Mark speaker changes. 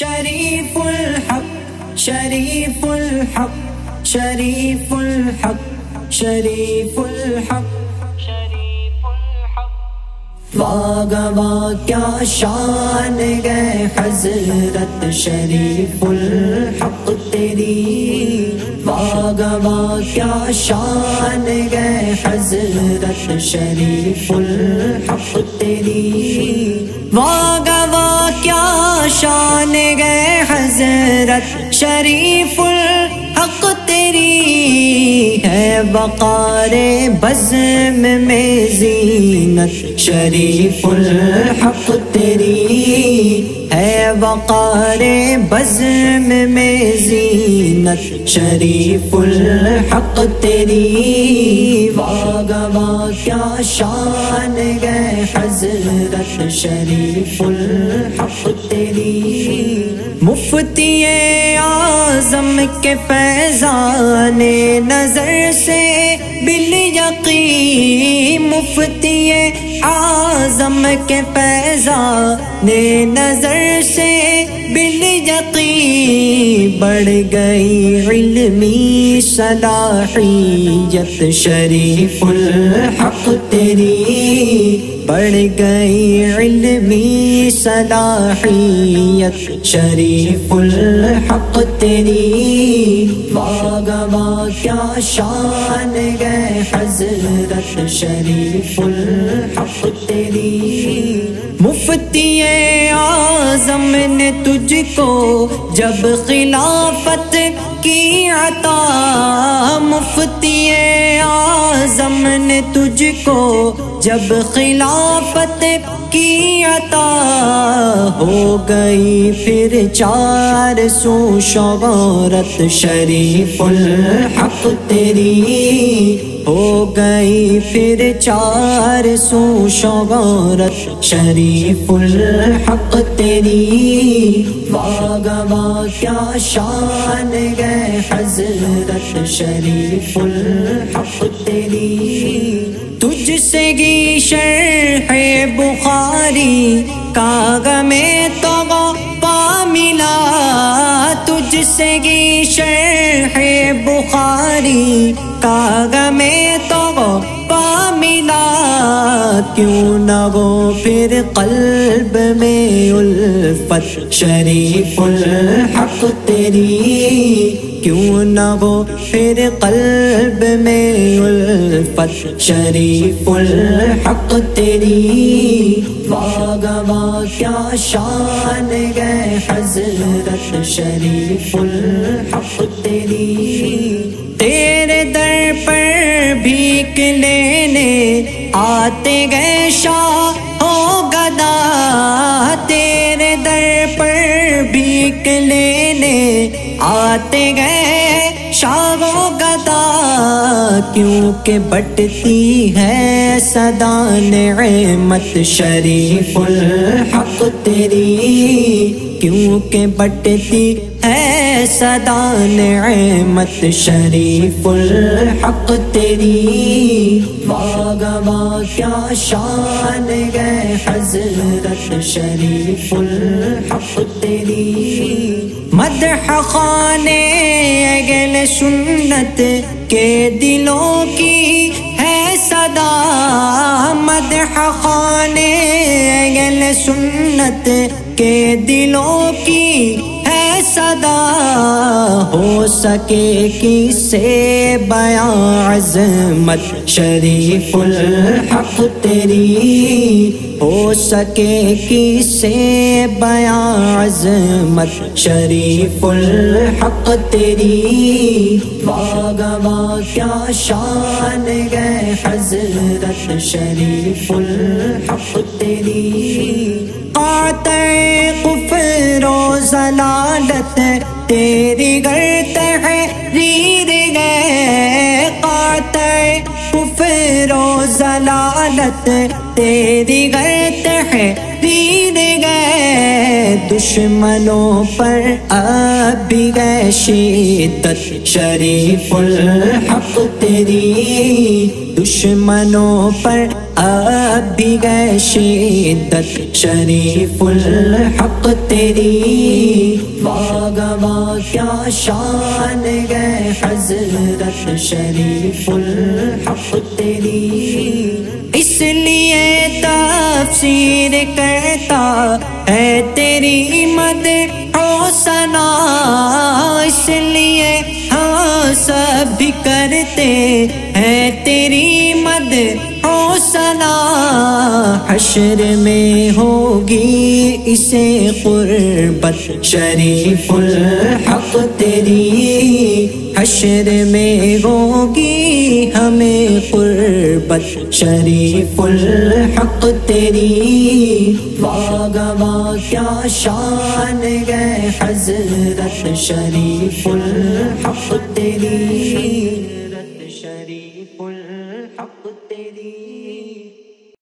Speaker 1: शरीफुल हक शरीफुल हक शरीफुल हक शरीफुल हक वागवा क्या शान गए हज़रत शरीफुल हक तेरी वागवा क्या शान गए हज़रत शरीफुल हक तेरी वागवा क्या शान गए हज़रत शरीफुल हक तेरी है बकार बज़म में जीनत। शरीफुल हक तेरी वकार बज़म में जीनत शरीफुल हक तेरी। वागवा क्या शान गए हज़रत शरीफुल हक तेरी। मुफ्ती आज़म के फैजाने नज़र से बिल यकी मुफ्ती आज़म के फैजाने नज़र से बिल यकी बढ़ गई इल्मी सलाहियत शरीफुल हक तेरी। बढ़ गई इल्मी सलाहियत शरीफुल हक तेरी। वागवा क्या शान गए हज़रत शरीफुल हक मुफ्ती आज़म ने तुझको जब खिलाफत की अता। मुफ्ती आज़म ने तुझको जब खिलाफत की अता हो गई, फिर चार सौ शौरत शरीफुल हक तेरी हो गई, फिर चार सौ शौरत शरीफुल हक तेरी। वागवा क्या शान गए हज़रत शरीफुल हक तेरी। तुझसे गी है बुखारी। काग में तो पा मिला। तुझसे गी है बुखारी। काग में तो मिला क्यों न गो फिर कल्ब में उल्फत शरीफुल हक तेरी? क्यों न गो फिर कल्ब में उल्फत शरीफुल हक तेरी? वागवा क्या शान गए हज़रत शरीफुल हक तेरी? तेरे दर पर भीख लेने आते गए शाह हो गदा तेरे दर पर भीख लेने। आते गए क्योंकि बटती है सदा नेमत शरीफुल हक तेरी? क्योंकि बटती है सदा नेमत शरीफुल हक तेरी? वागवा क्या शान गए हज़रत शरीफुल हक तेरी? मदह खाने अगल सुन्नत के दिलों की है सदा मदह खाने सुन्नत के दिलों की सदा हो सके किसे बयां अजमत शरीफुल हक तेरी हो सके किसे बयां अजमत शरीफुल हक तेरी वागवा क्या शान गए हज़रत। शरीफुल हक तेरी जलालत तेरी गर्त है, रीर गए कुफरो जलालत तेरी गर्त है, रीर गए दुश्मनों पर अब भी गए शिद्दत, शरीफुल हक तेरी। दुश्मनों पर अब भी गए शिद्दत शरीफुल हक तेरी। वागवा क्या शान गए हज़रत शरीफुल हक तेरी। इसलिए तफसीर कहता है तेरी मद सना। इसलिए हाँ सब भी करते हैं तेरी मद सना हशर में होगी इसे कुर्बत शरीफुल हक तेरी। हशर में होगी हमें कुर्बत शरीफुल हक तेरी। वागवा क्या शान गए हज़रत शरीफुल हक तेरी।